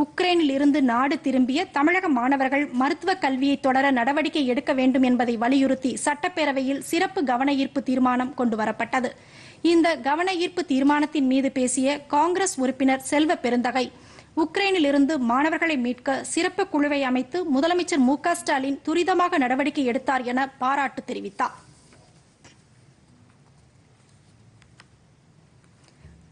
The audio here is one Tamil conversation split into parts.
உக்ரைனில் இருந்து நாடு திரும்பிய தமிழக மாணவர்கள் மருத்துவ கல்வியை தொடர நடவடிக்கை எடுக்க வேண்டும் என்பதை வலியுறுத்தி சட்டப்பேரவையில் சிறப்பு கவன ஈர்ப்பு தீர்மானம் கொண்டுவரப்பட்டது. இந்த கவன ஈர்ப்பு தீர்மானத்தின் மீது பேசிய காங்கிரஸ் உறுப்பினர் செல்வ பெருந்தகை உக்ரைனில் இருந்து மாணவர்களை மீட்க சிறப்பு குழுவை அமைத்து முதலமைச்சர் மு க ஸ்டாலின் துரிதமாக நடவடிக்கை எடுத்தார் என பாராட்டு தெரிவித்தார்.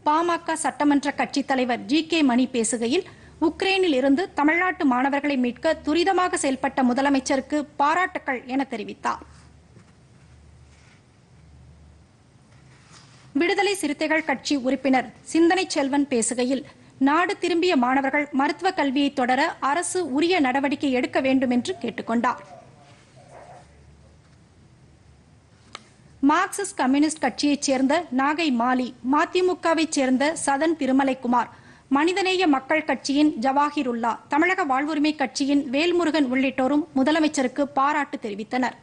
பாமக சட்டமன்ற கட்சித் தலைவர் ஜி கே மணி பேசுகையில் உக்ரைனில் இருந்து தமிழ்நாட்டு மாணவர்களை மீட்க துரிதமாக செயல்பட்ட முதலமைச்சருக்கு பாராட்டுக்கள் என தெரிவித்தார். விடுதலை சிறுத்தைகள் கட்சி உறுப்பினர் சிந்தனை செல்வன் பேசுகையில் நாடு திரும்பிய மாணவர்கள் மருத்துவ கல்வியை தொடர அரசு உரிய நடவடிக்கை எடுக்க வேண்டும் என்று கேட்டுக்கொண்டார். மார்க்சிஸ்ட் கம்யூனிஸ்ட் கட்சியைச் சேர்ந்த நாகை மாலி மதிமுகவைச் சேர்ந்த சதன் திருமலைக்குமார் மனிதநேய மக்கள் கட்சியின் ஜவாஹிருல்லா தமிழக வாழ்வுரிமை கட்சியின் வேல்முருகன் உள்ளிட்டோரும் முதலமைச்சருக்கு பாராட்டு தெரிவித்தனர்.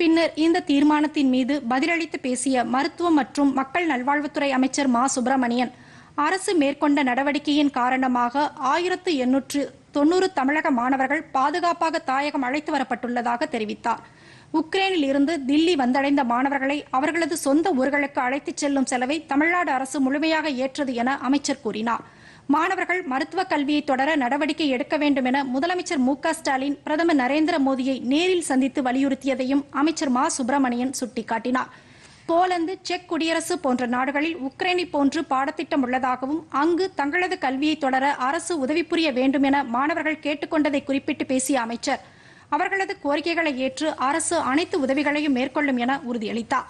பின்னர் இந்த தீர்மானத்தின் மீது பதிலளித்து பேசிய மருத்துவம் மற்றும் மக்கள் நல்வாழ்வுத்துறை அமைச்சர் மா சுப்பிரமணியன் அரசு மேற்கொண்ட நடவடிக்கையின் காரணமாக ஆயிரத்து எண்ணூற்று தொன்னூறு தமிழக மாணவர்கள் பாதுகாப்பாக தாயகம் அழைத்து வரப்பட்டுள்ளதாக தெரிவித்தார். உக்ரைனில் இருந்து தில்லி வந்தடைந்த மாணவர்களை அவர்களது சொந்த ஊர்களுக்கு அழைத்துச் செல்லும் செலவை தமிழ்நாடு அரசு முழுமையாக ஏற்றது என அமைச்சர் கூறினார். மாணவர்கள் மருத்துவக் கல்வியை தொடர நடவடிக்கை எடுக்க வேண்டும் என முதலமைச்சர் மு க ஸ்டாலின் பிரதமர் நரேந்திர மோடியை நேரில் சந்தித்து வலியுறுத்தியதையும் அமைச்சர் மா சுப்பிரமணியன் சுட்டிக்காட்டினார். போலந்து செக் குடியரசு போன்ற நாடுகளில் உக்ரைனை போன்று பாடத்திட்டம் உள்ளதாகவும் அங்கு தங்களது கல்வியை தொடர அரசு உதவி புரிய வேண்டும் என மாணவர்கள் கேட்டுக்கொண்டதை குறிப்பிட்டு பேசிய அமைச்சர். அவர்களது கோரிக்கைகளை ஏற்று அரசு அனைத்து உதவிகளையும் மேற்கொள்ளும் என உறுதியளித்தார்.